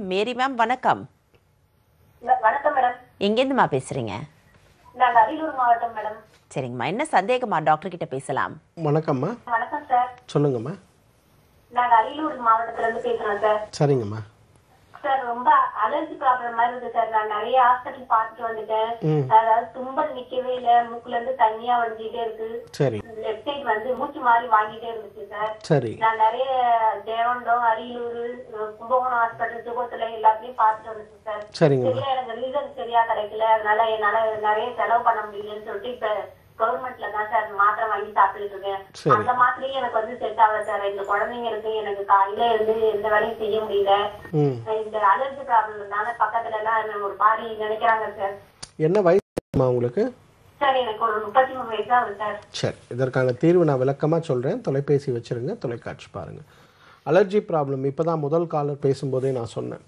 மேரி ma'am வணக்கம். வணக்கம் madam. எங்கேருந்துமா பேசுறீங்க? நாங்க அரியலூர் மாவட்டம் மேடம். சரிங்கம்மா. என்ன சந்தேகமா டாக்டர் கிட்ட பேசலாம். வணக்கம்மா. வணக்கம் சார். சொல்லுங்கம்மா. நாங்க அரியலூர் மாவட்டத்துல இருந்து பேசுறோம் சார். சரிங்கம்மா. சார் ரொம்ப அலர்ஜி ப்ராப்ளம் மாதிரி இருக்கு சார். நான் நிறைய ஹாஸ்பிட்டல் பார்த்துட்டு வந்துட்டேன். அதாவது தும்பல் நிக்கவே இல்ல. மூக்குல இருந்து தண்ணியா வந்துட்டே இருக்கு. சரி. லெஃப்ட் சைடு வந்து மூச்சு மாதிரி வாங்கிட்டே இருந்துச்சு சார். சரி. நான் நிறைய தேவண்டம் அரியலூர் கும்பகோணம் ஹாஸ்பிட்டல் சுகத்துல எல்லாத்தையும் பார்த்துட்டு வந்துச்சு சார். சரியா எனக்கு ரீசன் சரியா கிடைக்கல. அதனால என்னால நிறைய செலவு பண்ண முடியலன்னு சொல்லிட்டு இப்ப கவர்மெண்ட்ல தான் சார் மாத்திரை வாங்கி சாப்பிட்டுட்டு இருக்கேன். அந்த மாத்திரையும் எனக்கு வந்து செட் ஆகல சார். இந்த குழந்தைங்க இருக்கு எனக்கு காலையில இருந்து எந்த வேலையும் செய்ய முடியல. இந்த அலர்ஜி ப்ராப்ளம்னால பக்கத்துல எல்லாம் ஒரு பாடி நினைக்கிறாங்க சார். என்ன வயசுமா உங்களுக்கு? சார் இதற்கான தீர்வு நான் விளக்கமாக சொல்கிறேன் தொலைபேசி வச்சுருங்க தொலைக்காட்சி பாருங்கள் அலர்ஜி ப்ராப்ளம் இப்போ தான் முதல் காலர் பேசும்போதே நான் சொன்னேன்.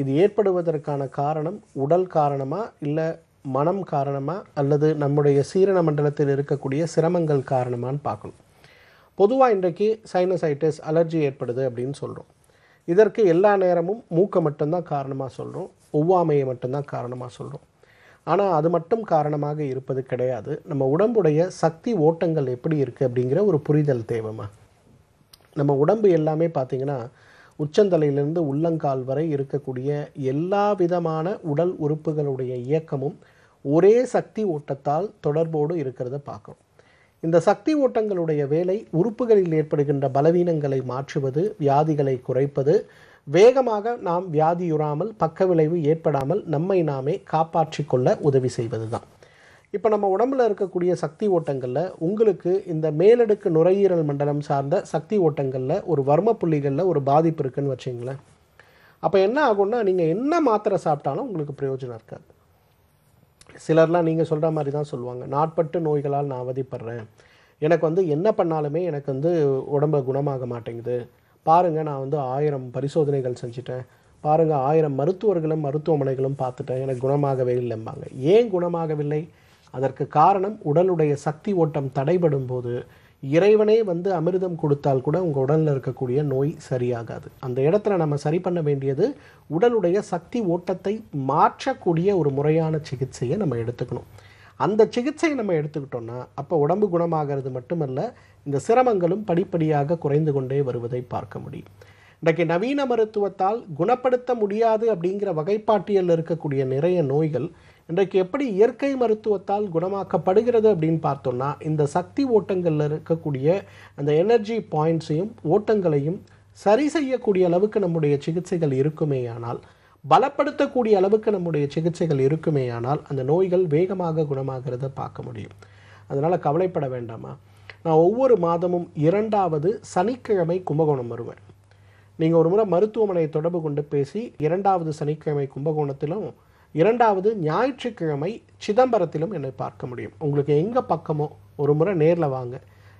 இது ஏற்படுவதற்கான காரணம் உடல் காரணமா இல்லை மனம் காரணமாக அல்லது நம்முடைய சீரண மண்டலத்தில் இருக்கக்கூடிய சிரமங்கள் காரணமான்னு பார்க்கணும். பொதுவாக இன்றைக்கு சைனசைட்டிஸ் அலர்ஜி ஏற்படுது அப்படின்னு சொல்கிறோம் இதற்கு எல்லா நேரமும் மூக்கை மட்டும்தான் காரணமாக சொல்கிறோம் ஒவ்வாமையை மட்டும்தான் காரணமாக சொல்கிறோம் ஆனால் அது மட்டும் காரணமாக இருப்பது கிடையாது. நம்ம உடம்புடைய சக்தி ஓட்டங்கள் எப்படி இருக்குது அப்படிங்கிற ஒரு புரிதல் தேவைமா நம்ம உடம்பு எல்லாமே பார்த்திங்கன்னா உச்சந்தலையிலிருந்து உள்ளங்கால் வரை இருக்கக்கூடிய எல்லா விதமான உடல் உறுப்புகளுடைய இயக்கமும் ஒரே சக்தி ஓட்டத்தால் தொடர்போடு இருக்கிறத பார்க்குறோம் இந்த சக்தி ஓட்டங்களுடைய வேலை உறுப்புகளில் ஏற்படுகின்ற பலவீனங்களை மாற்றுவது வியாதிகளை குறைப்பது வேகமாக நாம் வியாதியுறாமல் பக்கவிளைவு ஏற்படாமல் நம்மை நாமே காப்பாற்றிக்கொள்ள உதவி செய்வது தான் இப்போ நம்ம உடம்புல இருக்கக்கூடிய சக்தி ஓட்டங்களில் உங்களுக்கு இந்த மேலடுக்கு நுரையீரல் மண்டலம் சார்ந்த சக்தி ஓட்டங்களில் ஒரு வர்ம புள்ளிகளில் ஒரு பாதிப்பு இருக்குன்னு வச்சிங்களேன். அப்போ என்ன ஆகும்னா நீங்கள் என்ன மாத்திரை சாப்பிட்டாலும் உங்களுக்கு பிரயோஜனம் இருக்காது. சிலர்லாம் நீங்கள் சொல்கிற மாதிரி தான் சொல்லுவாங்க. நாட்பட்டு நோய்களால் நான் அவதிப்படுறேன். எனக்கு வந்து என்ன பண்ணாலுமே எனக்கு வந்து உடம்பு குணமாக மாட்டேங்குது. பாருங்கள் நான் வந்து ஆயிரம் பரிசோதனைகள் செஞ்சுட்டேன். பாருங்கள் ஆயிரம் மருத்துவர்களும் மருத்துவமனைகளும் பார்த்துட்டேன். எனக்கு குணமாகவே இல்லைம்பாங்க. ஏன் குணமாகவில்லை? அதற்கு காரணம் உடலுடைய சக்தி ஓட்டம் தடைபடும் போது இறைவனே வந்து அமிர்தம் கொடுத்தால் கூட உங்கள் உடலில் இருக்கக்கூடிய நோய் சரியாகாது. அந்த இடத்துல நம்ம சரி பண்ண வேண்டியது உடலுடைய சக்தி ஓட்டத்தை மாற்றக்கூடிய ஒரு முறையான சிகிச்சையை நம்ம எடுத்துக்கணும். அந்த சிகிச்சையை நம்ம எடுத்துக்கிட்டோம்னா அப்போ உடம்பு குணமாகிறது மட்டுமல்ல இந்த சிரமங்களும் படிப்படியாக குறைந்து கொண்டே வருவதை பார்க்க முடியும். இன்றைக்கு நவீன மருத்துவத்தால் குணப்படுத்த முடியாது அப்படிங்கிற வகைப்பாட்டியலில் இருக்கக்கூடிய நிறைய நோய்கள் இன்றைக்கு எப்படி இயற்கை மருத்துவத்தால் குணமாக்கப்படுகிறது அப்படின்னு பார்த்தோம்னா இந்த சக்தி ஓட்டங்களில் இருக்கக்கூடிய அந்த எனர்ஜி பாயிண்ட்ஸையும் ஓட்டங்களையும் சரி செய்யக்கூடிய அளவுக்கு நம்முடைய சிகிச்சைகள் இருக்குமேயானால் பலப்படுத்தக்கூடிய அளவுக்கு நம்முடைய சிகிச்சைகள் இருக்குமேயானால் அந்த நோய்கள் வேகமாக குணமாகிறத பார்க்க முடியும். அதனால் கவலைப்பட வேண்டாமா? நான் ஒவ்வொரு மாதமும் இரண்டாவது சனிக்கிழமை கும்பகோணம் வருவேன். நீங்கள் ஒரு முறை மருத்துவமனையை தொடர்பு கொண்டு பேசி இரண்டாவது சனிக்கிழமை கும்பகோணத்திலும் இரண்டாவது ஞாயிற்றுக்கிழமை சிதம்பரத்திலும் என்னை பார்க்க முடியும். உங்களுக்கு எங்கே பக்கமோ ஒரு முறை நேரில் வாங்க.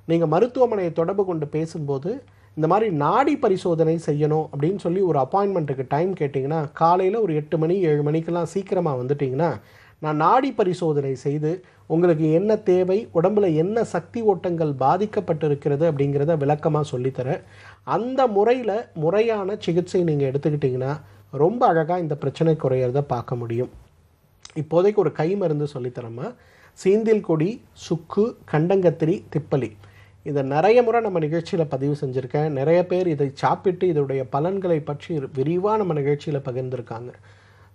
நீங்கள் மருத்துவமனையை தொடர்பு கொண்டு பேசும்போது இந்த மாதிரி நாடி பரிசோதனை செய்யணும் அப்படின்னு சொல்லி ஒரு அப்பாயின்மெண்ட்டுக்கு டைம் கேட்டிங்கன்னா காலையில் ஒரு எட்டு மணி ஏழு மணிக்கெல்லாம் சீக்கிரமாக வந்துட்டிங்கன்னா நான் நாடி பரிசோதனை செய்து உங்களுக்கு என்ன தேவை உடம்புல என்ன சக்தி ஓட்டங்கள் பாதிக்கப்பட்டிருக்கிறது அப்படிங்கிறத விளக்கமாக சொல்லித்தரேன். அந்த முறையில் முறையான சிகிச்சை நீங்கள் எடுத்துக்கிட்டிங்கன்னா ரொம்ப அழகாக இந்த பிரச்சனை குறையிறத பார்க்க முடியும். இப்போதைக்கு ஒரு கை மருந்து சொல்லித்தரமா சீந்தில் கொடி சுக்கு கண்டங்கத்திரி திப்பலி. இதை நிறைய முறை நம்ம நிகழ்ச்சியில் பதிவு செஞ்சுருக்கேன். நிறைய பேர் இதை சாப்பிட்டு இதோடைய பலன்களை பற்றி விரிவாக நம்ம நிகழ்ச்சியில் பகிர்ந்திருக்காங்க.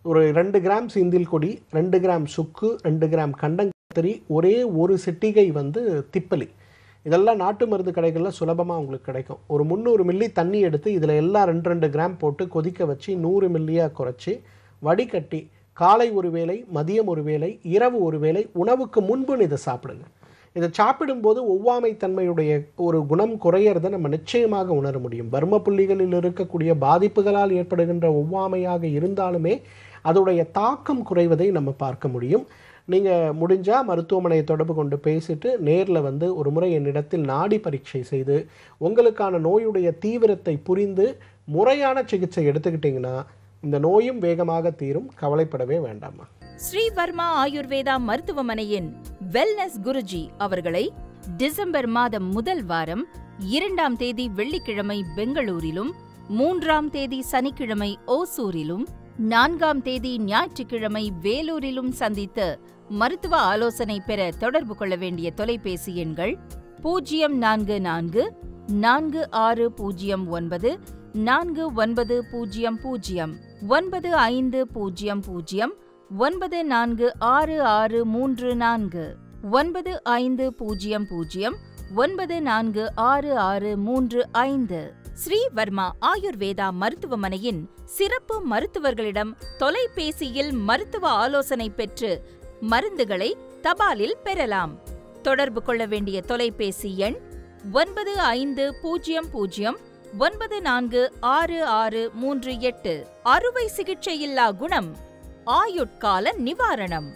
ஒரு ரெண்டு கிராம் சீந்தில் கொடி ரெண்டு கிராம் சுக்கு ரெண்டு கிராம் கண்டங்கத்திரி ஒரே ஒரு சிட்டிகை வந்து திப்பலி. இதெல்லாம் நாட்டு மருந்து கடைகளில் சுலபமாக உங்களுக்கு கிடைக்கும். ஒரு முந்நூறு மில்லி தண்ணி எடுத்து இதில் எல்லாம் ரெண்டு ரெண்டு கிராம் போட்டு கொதிக்க வச்சு நூறு மில்லியாக குறைச்சி வடிகட்டி காலை ஒரு வேளை மதியம் ஒரு வேளை இரவு ஒரு வேளை உணவுக்கு முன்புன்னு இதை சாப்பிடுங்க. இதை சாப்பிடும்போது ஒவ்வாமை தன்மையுடைய ஒரு குணம் குறையிறத நம்ம நிச்சயமாக உணர முடியும். பர்ம புள்ளிகளில் இருக்கக்கூடிய பாதிப்புகளால் ஏற்படுகின்ற ஒவ்வாமையாக இருந்தாலுமே அதோடைய தாக்கம் குறைவதை நம்ம பார்க்க முடியும். நீங்கள் முடிஞ்சால் மருத்துவமனையை தொடர்பு கொண்டு பேசிட்டு நேரில் வந்து ஒரு முறை என்னிடத்தில் நாடி பரீட்சை செய்து உங்களுக்கான நோயுடைய தீவிரத்தை புரிந்து முறையான சிகிச்சை எடுத்துக்கிட்டிங்கன்னா இந்த நோயும் வேகமாக தீரும். கவலைப்படவே வேண்டாமா ஸ்ரீவர்மா ஆயுர்வேதா மருத்துவமனையின் வெல்னஸ் குருஜி அவர்களை டிசம்பர் மாதம் முதல் வாரம் இரண்டாம் தேதி வெள்ளிக்கிழமை பெங்களூரிலும் மூன்றாம் தேதி சனிக்கிழமை ஓசூரிலும் நான்காம் தேதி ஞாயிற்றுக்கிழமை வேலூரிலும் சந்தித்து மருத்துவ ஆலோசனை பெற தொடர்பு கொள்ள வேண்டிய தொலைபேசி எண்கள் பூஜ்ஜியம் நான்கு நான்கு நான்கு ஆறு பூஜ்ஜியம் ஒன்பது நான்கு ஒன்பது பூஜ்ஜியம் பூஜ்ஜியம் ஒன்பது ஐந்து பூஜ்ஜியம் பூஜ்ஜியம் ஒன்பது நான்கு ஆறு ஆறு மூன்று நான்கு ஒன்பது ஐந்து பூஜ்ஜியம் பூஜ்ஜியம் ஒன்பது நான்கு ஆறு ஆறு மூன்று ஐந்து. ஸ்ரீவர்மா ஆயுர்வேதா மருத்துவமனையின் சிறப்பு மருத்துவர்களிடம் தொலைபேசியில் மருத்துவ ஆலோசனை பெற்று மருந்துகளை தபாலில் பெறலாம். தொடர்பு கொள்ள வேண்டிய தொலைபேசி எண் ஒன்பது ஐந்து பூஜ்ஜியம் பூஜ்ஜியம் ஒன்பது நான்கு ஆறு ஆறு மூன்று எட்டு. அறுவை சிகிச்சையில்லா குணம் ஆயுட்கால நிவாரணம்.